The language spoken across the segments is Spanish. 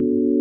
you.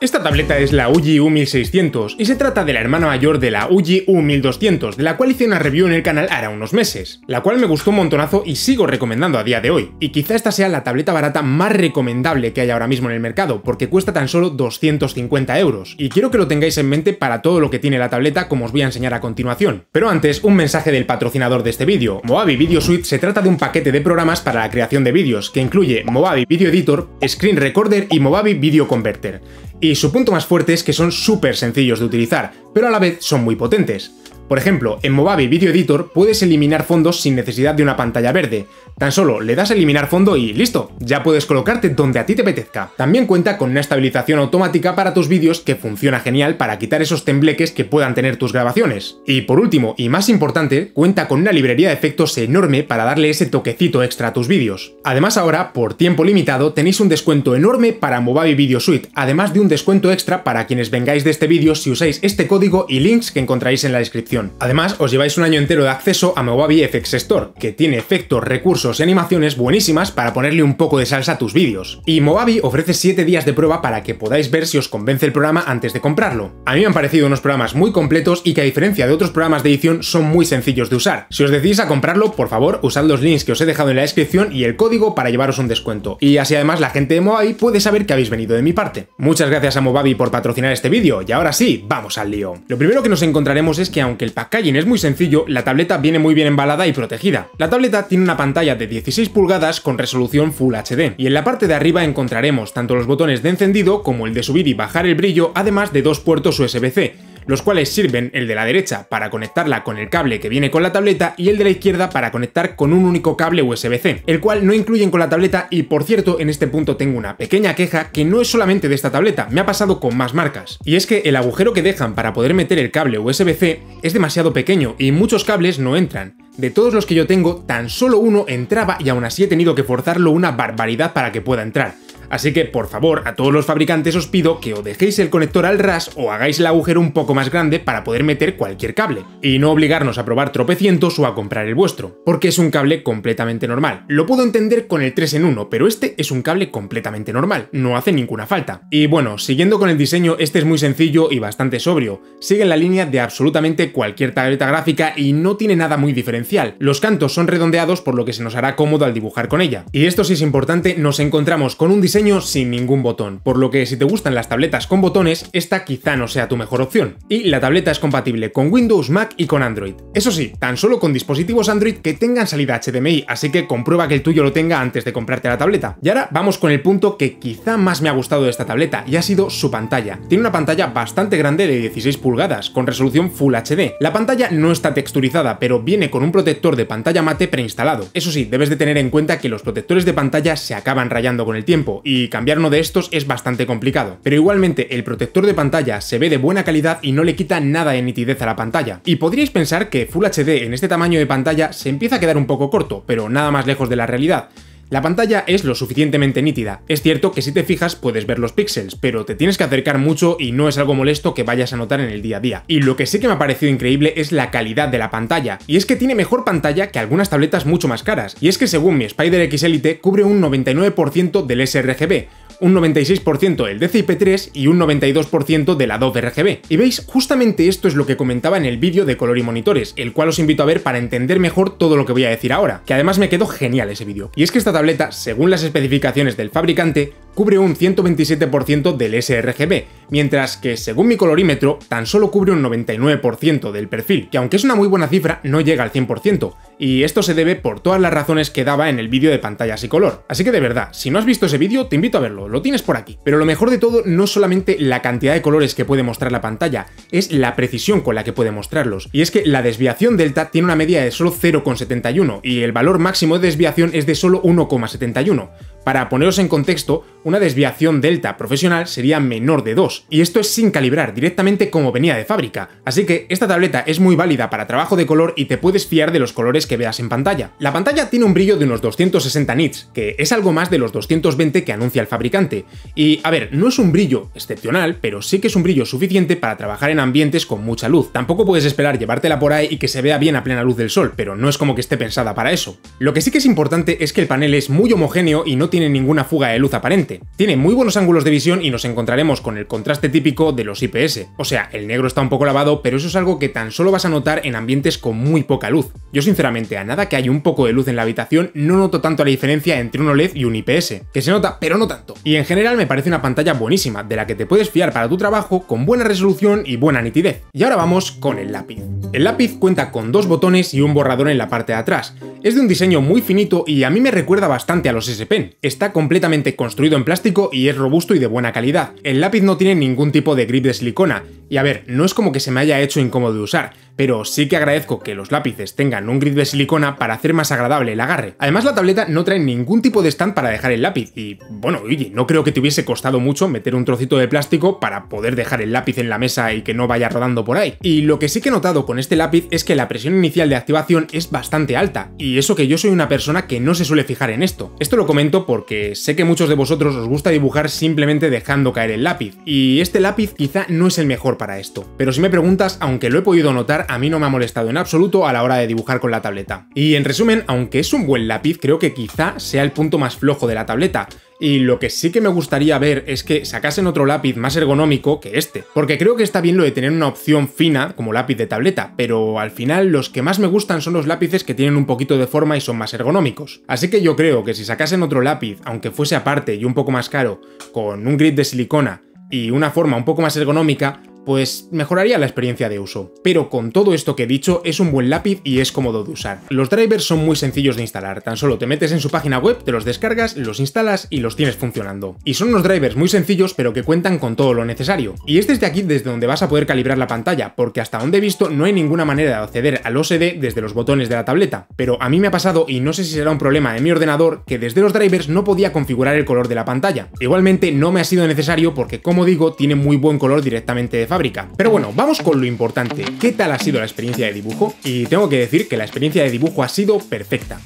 Esta tableta es la Uji U1600 y se trata de la hermana mayor de la Uji U1200, de la cual hice una review en el canal hará unos meses, la cual me gustó un montonazo y sigo recomendando a día de hoy. Y quizá esta sea la tableta barata más recomendable que hay ahora mismo en el mercado, porque cuesta tan solo 250 euros. Y quiero que lo tengáis en mente para todo lo que tiene la tableta, como os voy a enseñar a continuación. Pero antes, un mensaje del patrocinador de este vídeo. Moavi Video Suite se trata de un paquete de programas para la creación de vídeos, que incluye Moavi Video Editor, Screen Recorder y Moavi Video Converter. Y su punto más fuerte es que son súper sencillos de utilizar, pero a la vez son muy potentes. Por ejemplo, en Movavi Video Editor puedes eliminar fondos sin necesidad de una pantalla verde. Tan solo le das a eliminar fondo y listo, ya puedes colocarte donde a ti te apetezca. También cuenta con una estabilización automática para tus vídeos que funciona genial para quitar esos tembleques que puedan tener tus grabaciones. Y por último, y más importante, cuenta con una librería de efectos enorme para darle ese toquecito extra a tus vídeos. Además ahora, por tiempo limitado, tenéis un descuento enorme para Movavi Video Suite, además de un descuento extra para quienes vengáis de este vídeo si usáis este código y links que encontráis en la descripción. Además, os lleváis un año entero de acceso a Movavi FX Store, que tiene efectos, recursos y animaciones buenísimas para ponerle un poco de salsa a tus vídeos. Y Movavi ofrece 7 días de prueba para que podáis ver si os convence el programa antes de comprarlo. A mí me han parecido unos programas muy completos y que a diferencia de otros programas de edición son muy sencillos de usar. Si os decidís a comprarlo, por favor, usad los links que os he dejado en la descripción y el código para llevaros un descuento. Y así además la gente de Movavi puede saber que habéis venido de mi parte. Muchas gracias a Movavi por patrocinar este vídeo y ahora sí, vamos al lío. Lo primero que nos encontraremos es que aunque el packaging es muy sencillo, la tableta viene muy bien embalada y protegida. La tableta tiene una pantalla de 16 pulgadas con resolución Full HD, y en la parte de arriba encontraremos tanto los botones de encendido como el de subir y bajar el brillo, además de dos puertos USB-C, los cuales sirven el de la derecha para conectarla con el cable que viene con la tableta y el de la izquierda para conectar con un único cable USB-C, el cual no incluyen con la tableta y por cierto en este punto tengo una pequeña queja que no es solamente de esta tableta, me ha pasado con más marcas, y es que el agujero que dejan para poder meter el cable USB-C es demasiado pequeño y muchos cables no entran. De todos los que yo tengo, tan solo uno entraba y aún así he tenido que forzarlo una barbaridad para que pueda entrar. Así que, por favor, a todos los fabricantes os pido que o dejéis el conector al ras o hagáis el agujero un poco más grande para poder meter cualquier cable, y no obligarnos a probar tropecientos o a comprar el vuestro, porque es un cable completamente normal. Lo puedo entender con el 3 en 1, pero este es un cable completamente normal, no hace ninguna falta. Y bueno, siguiendo con el diseño, este es muy sencillo y bastante sobrio, sigue la línea de absolutamente cualquier tableta gráfica y no tiene nada muy diferencial. Los cantos son redondeados por lo que se nos hará cómodo al dibujar con ella. Y esto sí es importante, nos encontramos con un diseño sin ningún botón, por lo que si te gustan las tabletas con botones, esta quizá no sea tu mejor opción. Y la tableta es compatible con Windows, Mac y con Android. Eso sí, tan solo con dispositivos Android que tengan salida HDMI, así que comprueba que el tuyo lo tenga antes de comprarte la tableta. Y ahora vamos con el punto que quizá más me ha gustado de esta tableta, y ha sido su pantalla. Tiene una pantalla bastante grande de 16 pulgadas, con resolución Full HD. La pantalla no está texturizada, pero viene con un protector de pantalla mate preinstalado. Eso sí, debes de tener en cuenta que los protectores de pantalla se acaban rayando con el tiempo, y cambiar uno de estos es bastante complicado. Pero igualmente el protector de pantalla se ve de buena calidad y no le quita nada de nitidez a la pantalla. Y podríais pensar que Full HD en este tamaño de pantalla se empieza a quedar un poco corto, pero nada más lejos de la realidad. La pantalla es lo suficientemente nítida. Es cierto que si te fijas puedes ver los píxeles, pero te tienes que acercar mucho y no es algo molesto que vayas a notar en el día a día. Y lo que sí que me ha parecido increíble es la calidad de la pantalla. Y es que tiene mejor pantalla que algunas tabletas mucho más caras. Y es que según mi Spider X Elite cubre un 99% del sRGB, un 96% el DCI-P3 y un 92% de la 2 RGB. Y veis, justamente esto es lo que comentaba en el vídeo de color y monitores, el cual os invito a ver para entender mejor todo lo que voy a decir ahora, que además me quedó genial ese vídeo. Y es que esta tableta, según las especificaciones del fabricante, cubre un 127% del sRGB, mientras que, según mi colorímetro, tan solo cubre un 99% del perfil, que aunque es una muy buena cifra, no llega al 100%, y esto se debe por todas las razones que daba en el vídeo de pantallas y color. Así que de verdad, si no has visto ese vídeo, te invito a verlo, lo tienes por aquí. Pero lo mejor de todo no es solamente la cantidad de colores que puede mostrar la pantalla, es la precisión con la que puede mostrarlos. Y es que la desviación delta tiene una media de solo 0,71 y el valor máximo de desviación es de solo 1,71. Para poneros en contexto, una desviación delta profesional sería menor de 2, y esto es sin calibrar, directamente como venía de fábrica. Así que esta tableta es muy válida para trabajo de color y te puedes fiar de los colores que veas en pantalla. La pantalla tiene un brillo de unos 260 nits, que es algo más de los 220 que anuncia el fabricante. Y a ver, no es un brillo excepcional, pero sí que es un brillo suficiente para trabajar en ambientes con mucha luz. Tampoco puedes esperar llevártela por ahí y que se vea bien a plena luz del sol, pero no es como que esté pensada para eso. Lo que sí que es importante es que el panel es muy homogéneo y no tiene ninguna fuga de luz aparente. Tiene muy buenos ángulos de visión y nos encontraremos con el contraste típico de los IPS. O sea, el negro está un poco lavado, pero eso es algo que tan solo vas a notar en ambientes con muy poca luz. Yo sinceramente, a nada que hay un poco de luz en la habitación, no noto tanto la diferencia entre un OLED y un IPS, que se nota, pero no tanto. Y en general me parece una pantalla buenísima, de la que te puedes fiar para tu trabajo con buena resolución y buena nitidez. Y ahora vamos con el lápiz. El lápiz cuenta con dos botones y un borrador en la parte de atrás. Es de un diseño muy finito y a mí me recuerda bastante a los S Pen. Está completamente construido en plástico y es robusto y de buena calidad. El lápiz no tiene ningún tipo de grip de silicona, y a ver, no es como que se me haya hecho incómodo de usar, pero sí que agradezco que los lápices tengan un grip de silicona para hacer más agradable el agarre. Además la tableta no trae ningún tipo de stand para dejar el lápiz y bueno, oye, no creo que te hubiese costado mucho meter un trocito de plástico para poder dejar el lápiz en la mesa y que no vaya rodando por ahí. Y lo que sí que he notado con este lápiz es que la presión inicial de activación es bastante alta y eso que yo soy una persona que no se suele fijar en esto. Esto lo comento porque sé que muchos de vosotros os gusta dibujar simplemente dejando caer el lápiz y este lápiz quizá no es el mejor para esto. Pero si me preguntas, aunque lo he podido notar, a mí no me ha molestado en absoluto a la hora de dibujar con la tableta. Y en resumen, aunque es un buen lápiz, creo que quizá sea el punto más flojo de la tableta. Y lo que sí que me gustaría ver es que sacasen otro lápiz más ergonómico que este, porque creo que está bien lo de tener una opción fina como lápiz de tableta, pero al final los que más me gustan son los lápices que tienen un poquito de forma y son más ergonómicos. Así que yo creo que si sacasen otro lápiz, aunque fuese aparte y un poco más caro, con un grip de silicona y una forma un poco más ergonómica, pues mejoraría la experiencia de uso. Pero con todo esto que he dicho, es un buen lápiz y es cómodo de usar. Los drivers son muy sencillos de instalar, tan solo te metes en su página web, te los descargas, los instalas y los tienes funcionando. Y son unos drivers muy sencillos pero que cuentan con todo lo necesario. Y es desde aquí desde donde vas a poder calibrar la pantalla, porque hasta donde he visto no hay ninguna manera de acceder al OSD desde los botones de la tableta. Pero a mí me ha pasado, y no sé si será un problema de mi ordenador, que desde los drivers no podía configurar el color de la pantalla. Igualmente no me ha sido necesario porque como digo, tiene muy buen color directamente de fábrica. Pero bueno, vamos con lo importante. ¿Qué tal ha sido la experiencia de dibujo? Y tengo que decir que la experiencia de dibujo ha sido perfecta.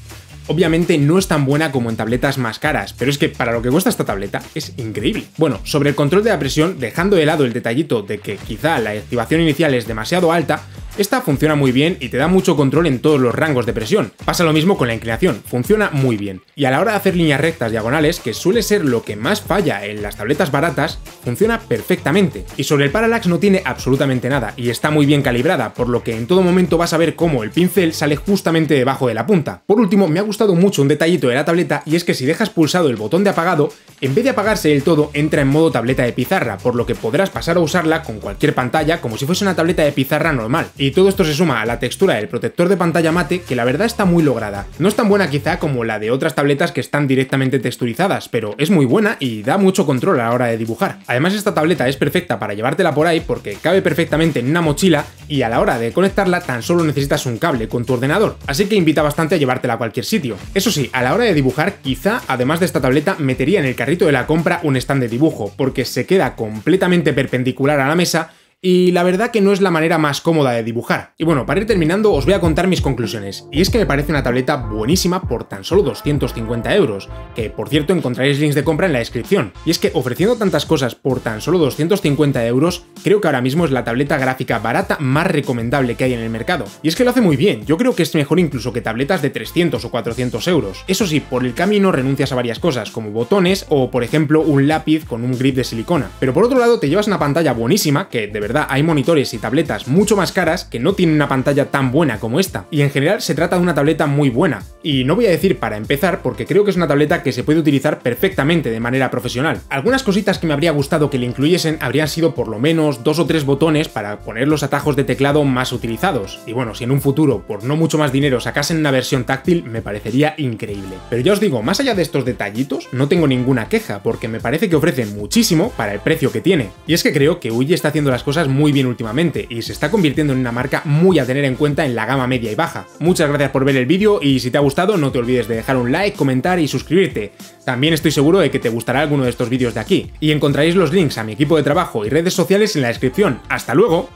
Obviamente no es tan buena como en tabletas más caras, pero es que para lo que cuesta esta tableta es increíble. Bueno, sobre el control de la presión, dejando de lado el detallito de que quizá la activación inicial es demasiado alta, esta funciona muy bien y te da mucho control en todos los rangos de presión. Pasa lo mismo con la inclinación, funciona muy bien. Y a la hora de hacer líneas rectas diagonales, que suele ser lo que más falla en las tabletas baratas, funciona perfectamente. Y sobre el parallax no tiene absolutamente nada y está muy bien calibrada, por lo que en todo momento vas a ver cómo el pincel sale justamente debajo de la punta. Por último, me ha gustado mucho un detallito de la tableta y es que si dejas pulsado el botón de apagado, en vez de apagarse del todo, entra en modo tableta de pizarra, por lo que podrás pasar a usarla con cualquier pantalla como si fuese una tableta de pizarra normal. Y todo esto se suma a la textura del protector de pantalla mate, que la verdad está muy lograda. No es tan buena quizá como la de otras tabletas que están directamente texturizadas, pero es muy buena y da mucho control a la hora de dibujar. Además esta tableta es perfecta para llevártela por ahí porque cabe perfectamente en una mochila y a la hora de conectarla tan solo necesitas un cable con tu ordenador, así que invita bastante a llevártela a cualquier sitio. Eso sí, a la hora de dibujar, quizá además de esta tableta metería en el carrito de la compra un stand de dibujo, porque se queda completamente perpendicular a la mesa y la verdad que no es la manera más cómoda de dibujar. Y bueno, para ir terminando os voy a contar mis conclusiones, y es que me parece una tableta buenísima por tan solo 250 euros, que por cierto encontraréis links de compra en la descripción. Y es que ofreciendo tantas cosas por tan solo 250 euros, creo que ahora mismo es la tableta gráfica barata más recomendable que hay en el mercado. Y es que lo hace muy bien, yo creo que es mejor incluso que tabletas de 300 o 400 euros. Eso sí, por el camino renuncias a varias cosas, como botones o por ejemplo un lápiz con un grip de silicona. Pero por otro lado te llevas una pantalla buenísima, que de hay monitores y tabletas mucho más caras que no tienen una pantalla tan buena como esta. Y en general se trata de una tableta muy buena. Y no voy a decir para empezar porque creo que es una tableta que se puede utilizar perfectamente de manera profesional. Algunas cositas que me habría gustado que le incluyesen habrían sido por lo menos dos o tres botones para poner los atajos de teclado más utilizados. Y bueno, si en un futuro por no mucho más dinero sacasen una versión táctil me parecería increíble. Pero ya os digo, más allá de estos detallitos, no tengo ninguna queja porque me parece que ofrece muchísimo para el precio que tiene. Y es que creo que Uji está haciendo las cosas muy bien últimamente y se está convirtiendo en una marca muy a tener en cuenta en la gama media y baja. Muchas gracias por ver el vídeo y si te ha gustado no te olvides de dejar un like, comentar y suscribirte. También estoy seguro de que te gustará alguno de estos vídeos de aquí. Y encontraréis los links a mi equipo de trabajo y redes sociales en la descripción. ¡Hasta luego!